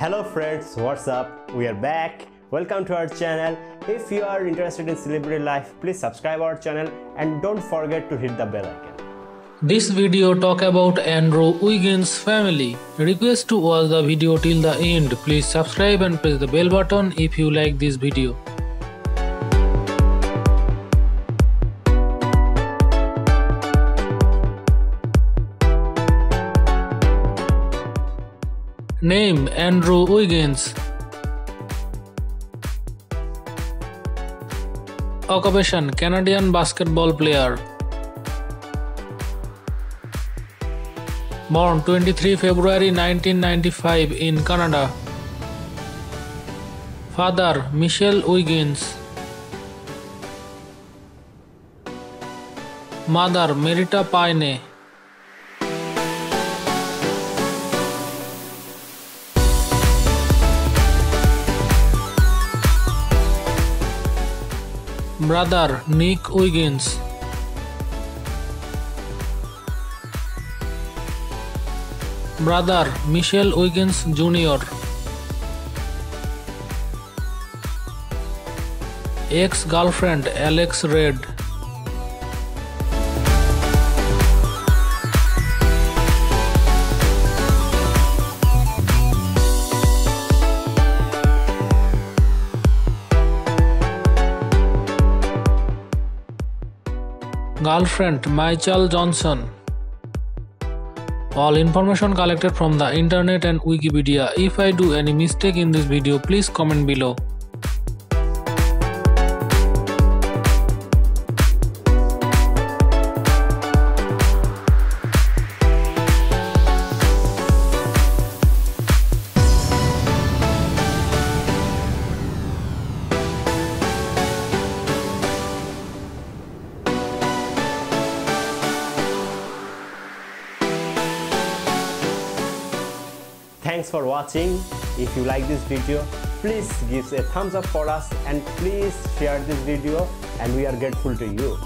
Hello friends, what's up? We are back. Welcome to our channel. If you are interested in celebrity life, please subscribe our channel and don't forget to hit the bell icon. This video talk about Andrew Wiggins family. Request to watch the video till the end. Please subscribe and press the bell button if you like this video. Name Andrew Wiggins. Occupation Canadian basketball player. Born 23 February 1995 in Canada. Father Mitchell Wiggins. Mother Marita Payne. Brother Nick Wiggins. Brother Michelle Wiggins junior. Ex girlfriend Alex red. Girlfriend Mychal Johnson. All information collected from the internet and Wikipedia. If I do any mistake in this video, please comment below. Thanks for watching. If you like this video, please give a thumbs up for us and please share this video and we are grateful to you.